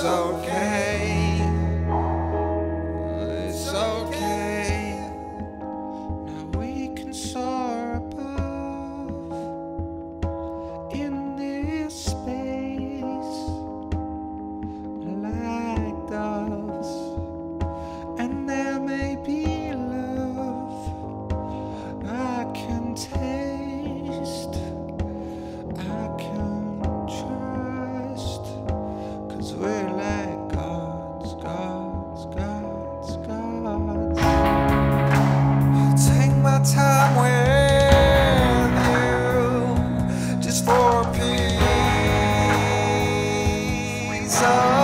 it's okay. 있어.